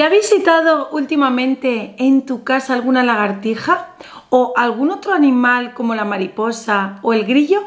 ¿Te ha visitado últimamente en tu casa alguna lagartija o algún otro animal como la mariposa o el grillo?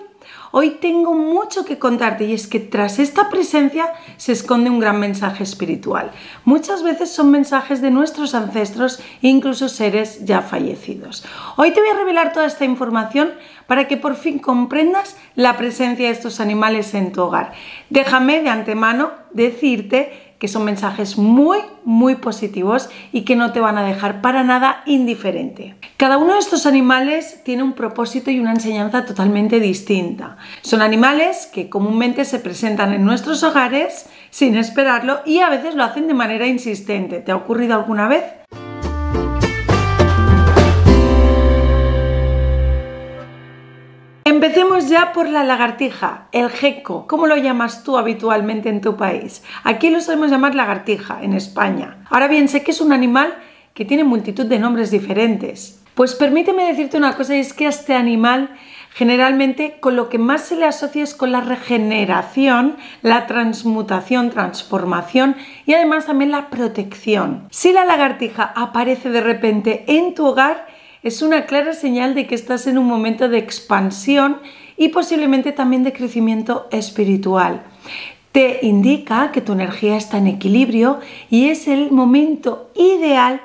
Hoy tengo mucho que contarte y es que tras esta presencia se esconde un gran mensaje espiritual. Muchas veces son mensajes de nuestros ancestros e incluso seres ya fallecidos. Hoy te voy a revelar toda esta información para que por fin comprendas la presencia de estos animales en tu hogar. Déjame de antemano decirte que son mensajes muy, muy positivos y que no te van a dejar para nada indiferente. Cada uno de estos animales tiene un propósito y una enseñanza totalmente distinta. Son animales que comúnmente se presentan en nuestros hogares sin esperarlo y a veces lo hacen de manera insistente. ¿Te ha ocurrido alguna vez? Empecemos ya por la lagartija, el gecko. ¿Cómo lo llamas tú habitualmente en tu país? Aquí lo solemos llamar lagartija, en España. Ahora bien, sé que es un animal que tiene multitud de nombres diferentes. Pues permíteme decirte una cosa, y es que a este animal generalmente con lo que más se le asocia es con la regeneración, la transmutación, transformación y además también la protección. Si la lagartija aparece de repente en tu hogar, es una clara señal de que estás en un momento de expansión y posiblemente también de crecimiento espiritual. Te indica que tu energía está en equilibrio y es el momento ideal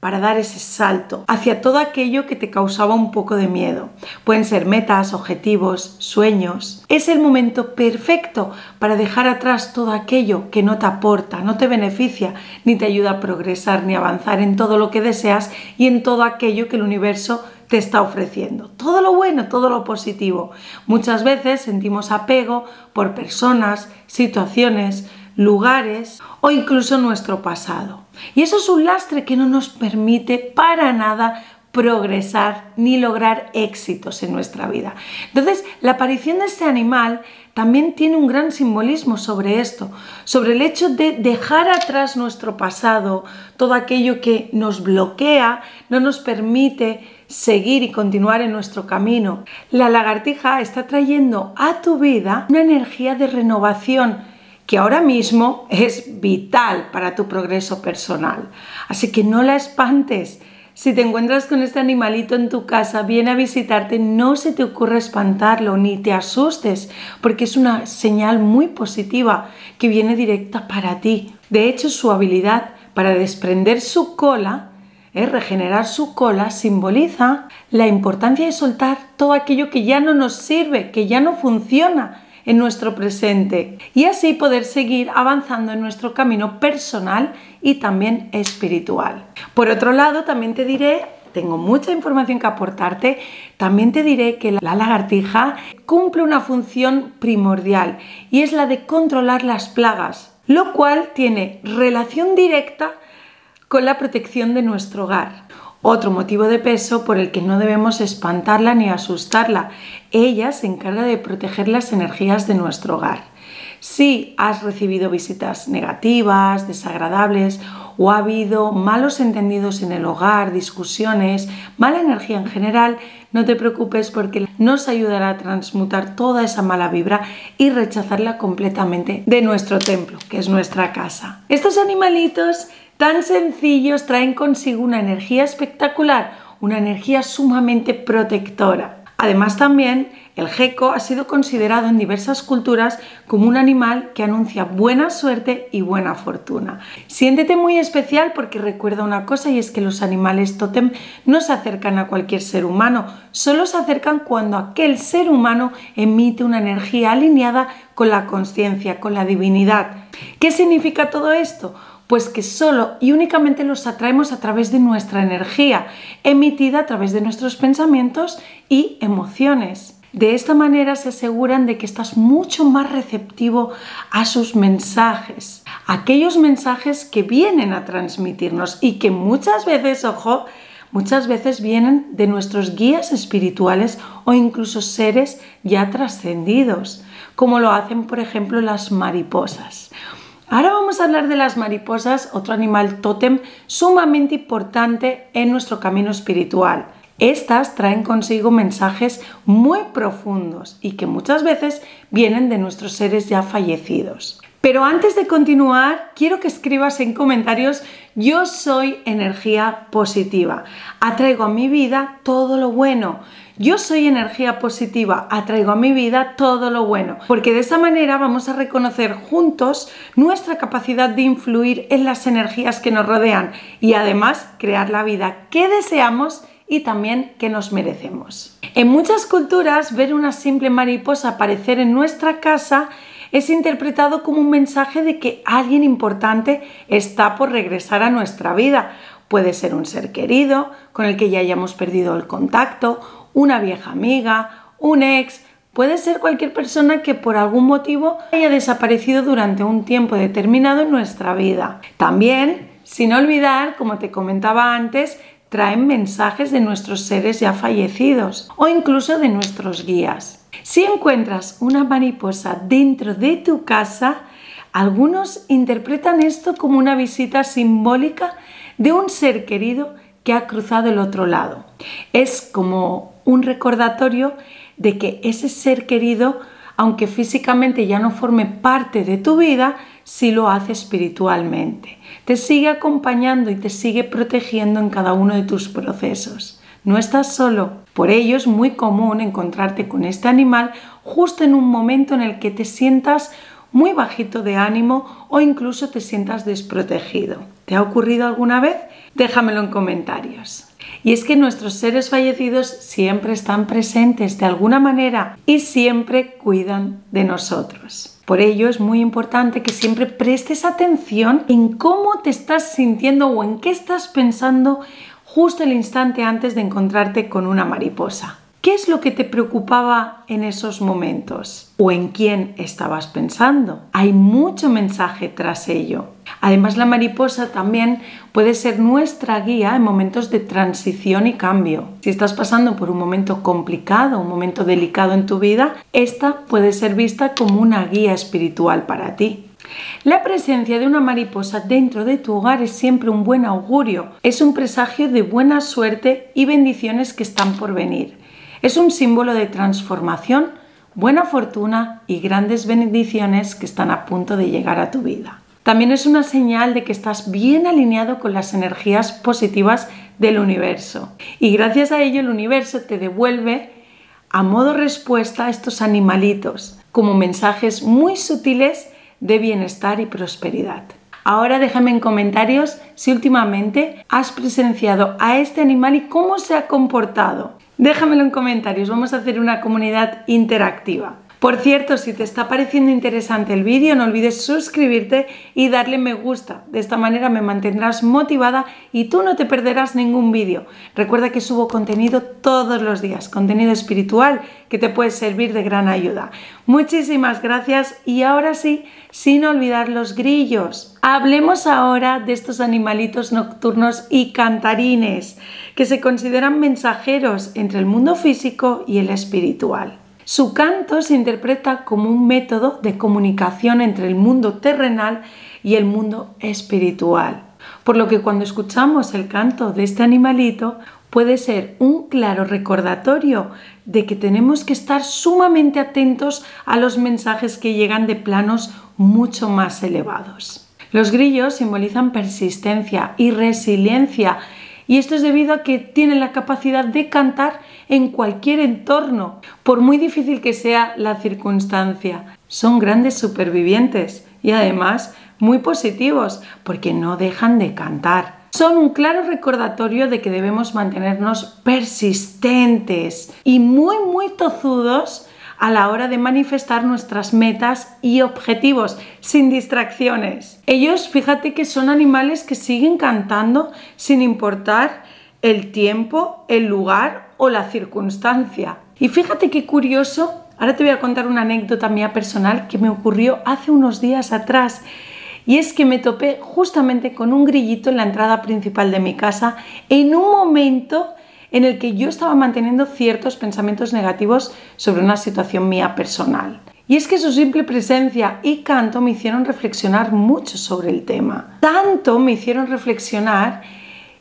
para dar ese salto hacia todo aquello que te causaba un poco de miedo. Pueden ser metas, objetivos, sueños. Es el momento perfecto para dejar atrás todo aquello que no te aporta, no te beneficia, ni te ayuda a progresar, ni avanzar en todo lo que deseas y en todo aquello que el universo te está ofreciendo. Todo lo bueno, todo lo positivo. Muchas veces sentimos apego por personas, situaciones, lugares o incluso nuestro pasado. Y eso es un lastre que no nos permite para nada progresar ni lograr éxitos en nuestra vida. Entonces, la aparición de este animal también tiene un gran simbolismo sobre esto, sobre el hecho de dejar atrás nuestro pasado, todo aquello que nos bloquea, no nos permite seguir y continuar en nuestro camino. La lagartija está trayendo a tu vida una energía de renovación, que ahora mismo es vital para tu progreso personal. Así que no la espantes. Si te encuentras con este animalito en tu casa, viene a visitarte, no se te ocurra espantarlo ni te asustes, porque es una señal muy positiva que viene directa para ti. De hecho, su habilidad para desprender su cola, ¿eh? regenerar su cola, simboliza la importancia de soltar todo aquello que ya no nos sirve, que ya no funciona en nuestro presente y así poder seguir avanzando en nuestro camino personal y también espiritual. Por otro lado, también te diré tengo mucha información que aportarte. También te diré que la lagartija cumple una función primordial y es la de controlar las plagas, lo cual tiene relación directa con la protección de nuestro hogar. Otro motivo de peso por el que no debemos espantarla ni asustarla. Ella se encarga de proteger las energías de nuestro hogar. Si has recibido visitas negativas, desagradables o ha habido malos entendidos en el hogar, discusiones, mala energía en general, no te preocupes porque nos ayudará a transmutar toda esa mala vibra y rechazarla completamente de nuestro templo, que es nuestra casa. Estos animalitos tan sencillos traen consigo una energía espectacular, una energía sumamente protectora. Además también el gecko ha sido considerado en diversas culturas como un animal que anuncia buena suerte y buena fortuna. Siéntete muy especial porque recuerda una cosa y es que los animales totem no se acercan a cualquier ser humano, solo se acercan cuando aquel ser humano emite una energía alineada con la conciencia, con la divinidad. ¿Qué significa todo esto? Pues que solo y únicamente los atraemos a través de nuestra energía, emitida a través de nuestros pensamientos y emociones. De esta manera se aseguran de que estás mucho más receptivo a sus mensajes, aquellos mensajes que vienen a transmitirnos y que muchas veces, ojo, muchas veces vienen de nuestros guías espirituales o incluso seres ya trascendidos, como lo hacen por ejemplo las mariposas. Ahora vamos a hablar de las mariposas, otro animal tótem sumamente importante en nuestro camino espiritual. Estas traen consigo mensajes muy profundos y que muchas veces vienen de nuestros seres ya fallecidos. Pero antes de continuar, quiero que escribas en comentarios, yo soy energía positiva, atraigo a mi vida todo lo bueno. Yo soy energía positiva, atraigo a mi vida todo lo bueno, porque de esa manera vamos a reconocer juntos nuestra capacidad de influir en las energías que nos rodean y además crear la vida que deseamos y también que nos merecemos. En muchas culturas, ver una simple mariposa aparecer en nuestra casa es interpretado como un mensaje de que alguien importante está por regresar a nuestra vida. Puede ser un ser querido con el que ya hayamos perdido el contacto, una vieja amiga, un ex, puede ser cualquier persona que por algún motivo haya desaparecido durante un tiempo determinado en nuestra vida. También, sin olvidar, como te comentaba antes, traen mensajes de nuestros seres ya fallecidos o incluso de nuestros guías. Si encuentras una mariposa dentro de tu casa, algunos interpretan esto como una visita simbólica de un ser querido que ha cruzado el otro lado. Es como un recordatorio de que ese ser querido, aunque físicamente ya no forme parte de tu vida, sí lo hace espiritualmente. Te sigue acompañando y te sigue protegiendo en cada uno de tus procesos. No estás solo. Por ello es muy común encontrarte con este animal justo en un momento en el que te sientas muy bajito de ánimo o incluso te sientas desprotegido. ¿Te ha ocurrido alguna vez? Déjamelo en comentarios. Y es que nuestros seres fallecidos siempre están presentes de alguna manera y siempre cuidan de nosotros. Por ello es muy importante que siempre prestes atención en cómo te estás sintiendo o en qué estás pensando justo el instante antes de encontrarte con una mariposa. ¿Qué es lo que te preocupaba en esos momentos? ¿O en quién estabas pensando? Hay mucho mensaje tras ello. Además, la mariposa también puede ser nuestra guía en momentos de transición y cambio. Si estás pasando por un momento complicado, un momento delicado en tu vida, esta puede ser vista como una guía espiritual para ti. La presencia de una mariposa dentro de tu hogar es siempre un buen augurio, es un presagio de buena suerte y bendiciones que están por venir. Es un símbolo de transformación, buena fortuna y grandes bendiciones que están a punto de llegar a tu vida. También es una señal de que estás bien alineado con las energías positivas del universo. Y gracias a ello el universo te devuelve a modo respuesta estos animalitos como mensajes muy sutiles de bienestar y prosperidad. Ahora déjame en comentarios si últimamente has presenciado a este animal y cómo se ha comportado. Déjamelo en comentarios, vamos a hacer una comunidad interactiva. Por cierto, si te está pareciendo interesante el vídeo, no olvides suscribirte y darle me gusta. De esta manera me mantendrás motivada y tú no te perderás ningún vídeo. Recuerda que subo contenido todos los días, contenido espiritual que te puede servir de gran ayuda. Muchísimas gracias y ahora sí, sin olvidar los grillos. Hablemos ahora de estos animalitos nocturnos y cantarines que se consideran mensajeros entre el mundo físico y el espiritual. Su canto se interpreta como un método de comunicación entre el mundo terrenal y el mundo espiritual. Por lo que cuando escuchamos el canto de este animalito puede ser un claro recordatorio de que tenemos que estar sumamente atentos a los mensajes que llegan de planos mucho más elevados. Los grillos simbolizan persistencia y resiliencia y esto es debido a que tienen la capacidad de cantar en cualquier entorno, por muy difícil que sea la circunstancia. Son grandes supervivientes y además muy positivos porque no dejan de cantar. Son un claro recordatorio de que debemos mantenernos persistentes y muy muy tozudos a la hora de manifestar nuestras metas y objetivos sin distracciones. Ellos, fíjate que son animales que siguen cantando sin importar el tiempo, el lugar o la circunstancia. Y fíjate qué curioso, ahora te voy a contar una anécdota mía personal que me ocurrió hace unos días atrás. Y es que me topé justamente con un grillito en la entrada principal de mi casa en un momento en el que yo estaba manteniendo ciertos pensamientos negativos sobre una situación mía personal. Y es que su simple presencia y canto me hicieron reflexionar mucho sobre el tema. Tanto me hicieron reflexionar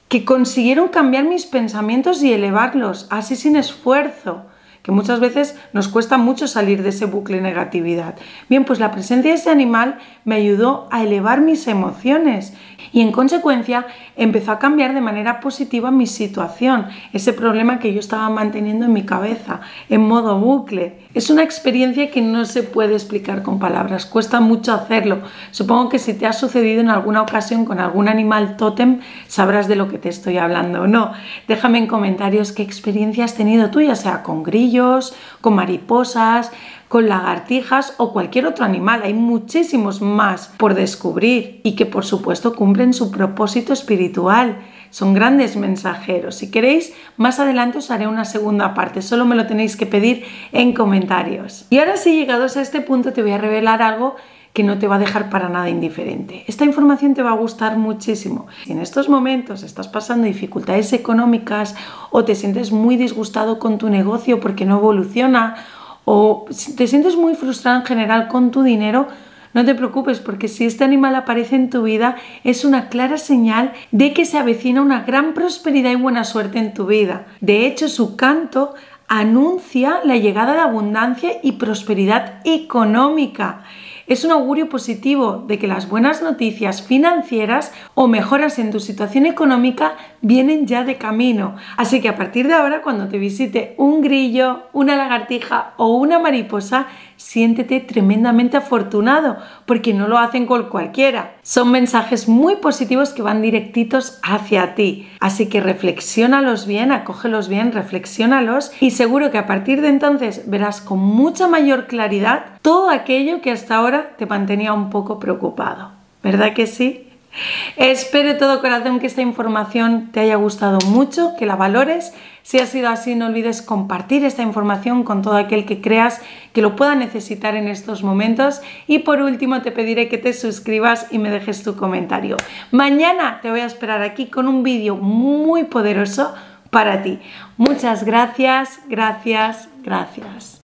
que consiguieron cambiar mis pensamientos y elevarlos, así sin esfuerzo. Que muchas veces nos cuesta mucho salir de ese bucle negatividad. Bien, pues la presencia de ese animal me ayudó a elevar mis emociones y en consecuencia empezó a cambiar de manera positiva mi situación, ese problema que yo estaba manteniendo en mi cabeza, en modo bucle. Es una experiencia que no se puede explicar con palabras, cuesta mucho hacerlo. Supongo que si te ha sucedido en alguna ocasión con algún animal tótem, sabrás de lo que te estoy hablando o no. Déjame en comentarios qué experiencia has tenido tú, ya sea con grillos, con mariposas, con lagartijas o cualquier otro animal. Hay muchísimos más por descubrir y que por supuesto cumplen su propósito espiritual. Son grandes mensajeros. Si queréis, más adelante os haré una segunda parte. Solo me lo tenéis que pedir en comentarios. Y ahora si llegados a este punto te voy a revelar algo que no te va a dejar para nada indiferente. Esta información te va a gustar muchísimo. Si en estos momentos estás pasando dificultades económicas o te sientes muy disgustado con tu negocio porque no evoluciona o te sientes muy frustrado en general con tu dinero, no te preocupes porque si este animal aparece en tu vida es una clara señal de que se avecina una gran prosperidad y buena suerte en tu vida. De hecho, su canto anuncia la llegada de abundancia y prosperidad económica. Es un augurio positivo de que las buenas noticias financieras o mejoras en tu situación económica vienen ya de camino. Así que a partir de ahora, cuando te visite un grillo, una lagartija o una mariposa, siéntete tremendamente afortunado, porque no lo hacen con cualquiera. Son mensajes muy positivos que van directitos hacia ti. Así que reflexiónalos bien, acógelos bien, reflexiónalos y seguro que a partir de entonces verás con mucha mayor claridad todo aquello que hasta ahora te mantenía un poco preocupado. ¿Verdad que sí? Espero de todo corazón que esta información te haya gustado mucho, que la valores. Si ha sido así, no olvides compartir esta información con todo aquel que creas que lo pueda necesitar en estos momentos. Y por último, te pediré que te suscribas y me dejes tu comentario. Mañana te voy a esperar aquí con un vídeo muy poderoso para ti. Muchas gracias, gracias, gracias.